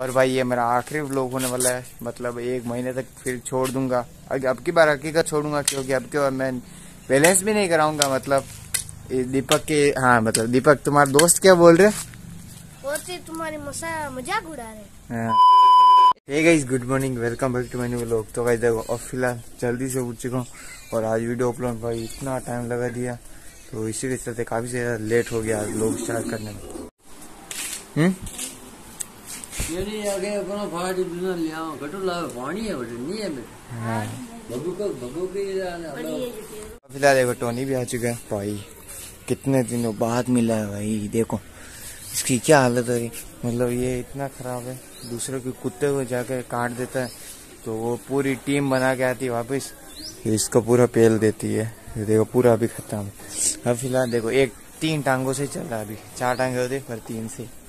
और भाई ये मेरा आखिरी व्लॉग होने वाला है। मतलब एक महीने तक फिर छोड़ दूँगा। अब की बार हकीकत छोड़ूँगा क्योंकि अब की मैं बैलेंस भी नहीं कराऊँगा मतलब दीपक के हाँ मतलब दीपक तुम्हारे दोस्त क्या बोल रहे? तुम्हारी मज़ाक उड़ा रहे हे। Good morning welcome back to new vlog तो गाइस देखो अब फ़िलहाल जल्दी से उठ चुका हूँ और आज वीडियो अपलोड भाई इतना टाइम लगा दिया। तो इसी के चलते काफ़ी ज़्यादा लेट हो गया लोग स्टार्ट करने में। हम्म फ़िलहाल देखो टोनी भी आ चुका है भाई कितने दिनों बाद मिला है भाई देखो इसकी क्या हालत है? मतलब ये इतना खराब है। दूसरे के कुत्ते को जाकर काट देता है तो वो पूरी टीम बना के आती है वापस। इसको पूरा पेल देती है। ये देखो पूरा अभी खत्म अब फ़िलहाल देखो एक तीन टांगों से चल रहा है अभी। चार टांगे होते पर तीन से।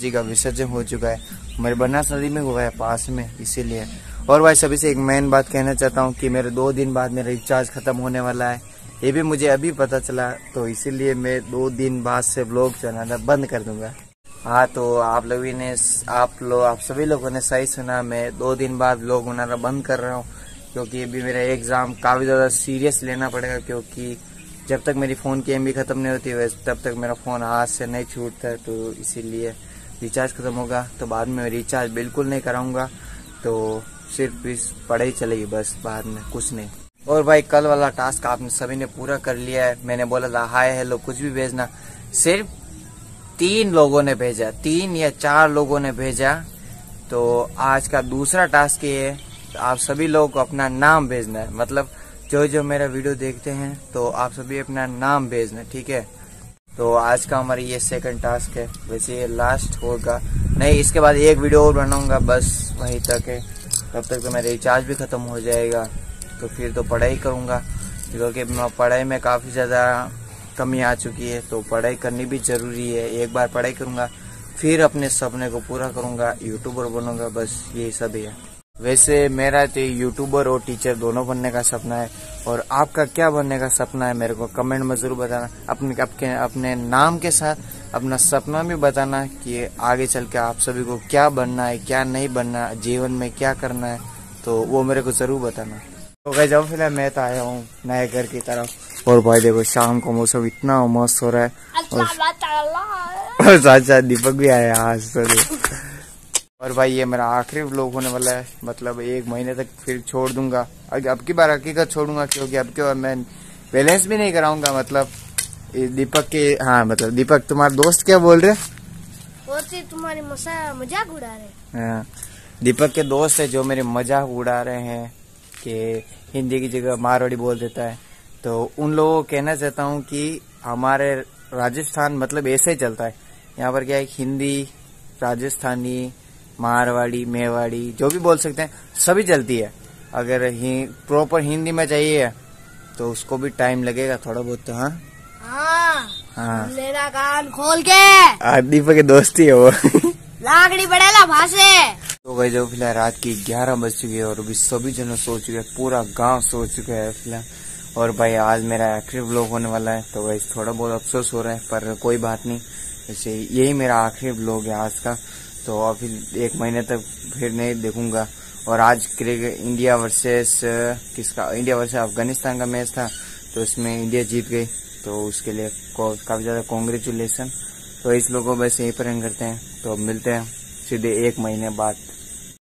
जी का विसर्जन हो चुका है। मेरे बनास नदी में हुआ है पास में, इसीलिए। और भाई सभी से एक मेन बात कहना चाहता हूँ कि मेरे दो दिन बाद मेरा रिचार्ज खत्म होने वाला है। ये भी मुझे अभी पता चला तो इसीलिए मैं दो दिन बाद से ब्लॉग चलाना बंद कर दूँगा। हाँ तो आप लोग ने, आप लोग, आप सभी लोगों ने सही सुना, मैं दो दिन बाद ब्लॉग बनाना बंद कर रहा हूँ, क्योंकि अभी मेरा एग्ज़ाम काफ़ी ज़्यादा सीरियस लेना पड़ेगा, क्योंकि जब तक मेरी फ़ोन की एम खत्म नहीं होती, वैसे तब तक मेरा फ़ोन हाथ से नहीं छूटता है तो इसीलिए रिचार्ज खत्म होगा तो बाद में रिचार्ज बिल्कुल नहीं कराऊँगा तो सिर्फ़ इस पढ़ाई चलेगी बस, बाद में कुछ नहीं। और भाई, कल वाला टास्क आपने सभी ने पूरा कर लिया है। मैंने बोला था, हाय हेलो कुछ भी भेजना। सिर्फ़ तीन लोगों ने भेजा, तीन या चार लोगों ने भेजा। तो आज का दूसरा टास्क ये है तो आप सभी लोगों को अपना नाम भेजना है। मतलब जो जो मेरा वीडियो देखते हैं तो आप सभी अपना नाम भेजना, ठीक है? तो आज का हमारा ये सेकंड टास्क है। वैसे ये लास्ट होगा। नहीं, इसके बाद एक वीडियो और बनाऊँगा, बस वहीं तक है। तब तक तो मेरा रिचार्ज भी खत्म हो जाएगा। तो फिर तो पढ़ाई करूँगा। क्योंकि पढ़ाई में काफ़ी ज़्यादा कमी आ चुकी है तो पढ़ाई करनी भी ज़रूरी है। एक बार पढ़ाई करूँगा, फिर अपने सपने को पूरा करूँगा यूट्यूबर बनूँगा, बस यही सब है। वैसे मेरा तो यूट्यूबर और टीचर दोनों बनने का सपना है। और आपका क्या बनने का सपना है मेरे को कमेंट में ज़रूर बताना। अपने अपने अपने नाम के साथ अपना सपना भी बताना कि आगे चल के आप सभी को क्या बनना है क्या नहीं बनना है जीवन में क्या करना है तो वो मेरे को ज़रूर बताना। तो गए जब फ़िलहाल मैं तो आया हूँ नए घर की तरफ़। और भाई देखो शाम को मौसम इतना मस्त हो रहा है। और साथ साथ दीपक भी आया आज तो और भाई ये मेरा आखिरी व्लॉग होने वाला है। मतलब एक महीने तक फिर छोड़ दूँगा। अब की बार हकीकत छोड़ूँगा क्योंकि अब की बार मैं बैलेंस भी नहीं कराऊँगा मतलब दीपक के हाँ मतलब दीपक तुम्हारे दोस्त क्या बोल रहे? तुम्हारी मज़ाक उड़ा रहे हाँ। दीपक के दोस्त है जो मेरे मज़ाक उड़ा रहे हैं कि हिंदी की जगह मारवाड़ी बोल देता है। तो उन लोगों को कहना चाहता हूँ कि हमारे राजस्थान मतलब ऐसे ही चलता है। यहाँ पर क्या है हिंदी राजस्थानी मारवाड़ी मेवाड़ी जो भी बोल सकते हैं सभी चलती है। अगर ही प्रॉपर हिंदी में चाहिए तो उसको भी टाइम लगेगा थोड़ा बहुत तो हाँ? हाँ, हाँ। मेरा कान खोल के। दीपक के दोस्ती है वो। लाकड़ी बढ़ेगा भाषे। तो गई जो फ़िलहाल रात की ग्यारह बज चुकी है और अभी सभी जन सो चुके हैं पूरा गाँव सो चुका है फ़िलहाल। और भाई आज मेरा आखिरी ब्लॉग होने वाला है तो भाई थोड़ा बहुत अफसोस हो रहा है पर कोई बात नहीं। जैसे यही मेरा आखिरी ब्लॉग है आज का। तो अभी एक महीने तक फिर नहीं देखूँगा। और आज क्रिकेट इंडिया वर्सेस, किसका, इंडिया वर्सेस अफ़गानिस्तान का मैच था तो इसमें इंडिया जीत गई। तो उसके लिए काफ़ी ज़्यादा कॉन्ग्रेचुलेसन तो इस लोगों बस यहीं पर करते हैं। तो मिलते हैं सीधे एक महीने बाद।